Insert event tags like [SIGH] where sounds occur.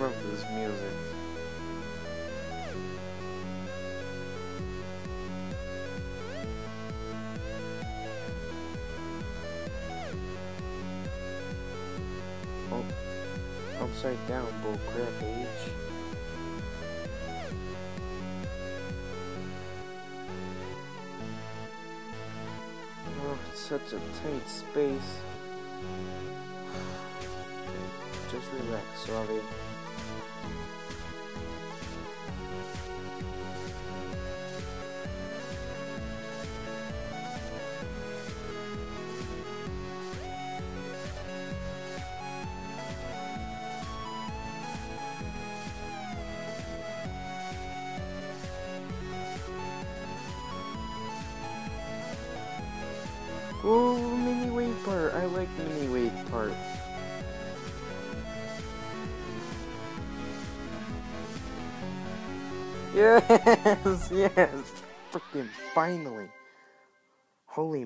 love this music. Oh, upside down bullcrap age. Oh, it's such a tight space. [SIGHS] Just relax, Robbie. Oh, mini wave part. I like mini wave part. Yes, [LAUGHS] yes. Freaking finally. Holy